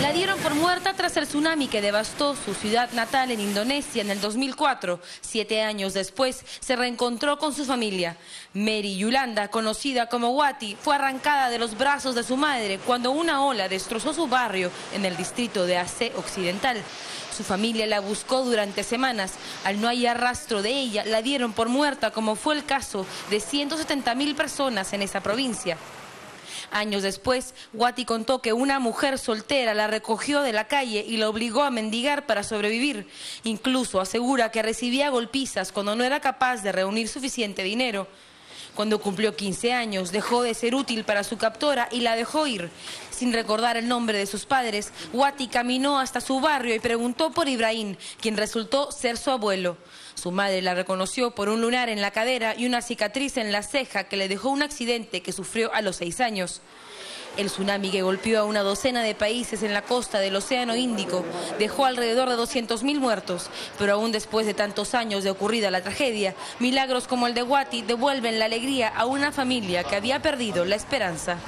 La dieron por muerta tras el tsunami que devastó su ciudad natal en Indonesia en el 2004. Siete años después se reencontró con su familia. Mary Yulanda, conocida como Wati, fue arrancada de los brazos de su madre cuando una ola destrozó su barrio en el distrito de Aceh Occidental. Su familia la buscó durante semanas. Al no hallar rastro de ella, la dieron por muerta, como fue el caso de 170 mil personas en esa provincia. Años después, Wati contó que una mujer soltera la recogió de la calle y la obligó a mendigar para sobrevivir. Incluso asegura que recibía golpizas cuando no era capaz de reunir suficiente dinero. Cuando cumplió 15 años, dejó de ser útil para su captora y la dejó ir. Sin recordar el nombre de sus padres, Wati caminó hasta su barrio y preguntó por Ibrahim, quien resultó ser su abuelo. Su madre la reconoció por un lunar en la cadera y una cicatriz en la ceja que le dejó un accidente que sufrió a los seis años. El tsunami que golpeó a una docena de países en la costa del Océano Índico dejó alrededor de 200.000 muertos, pero aún después de tantos años de ocurrida la tragedia, milagros como el de Wati devuelven la alegría a una familia que había perdido la esperanza.